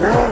Grrr.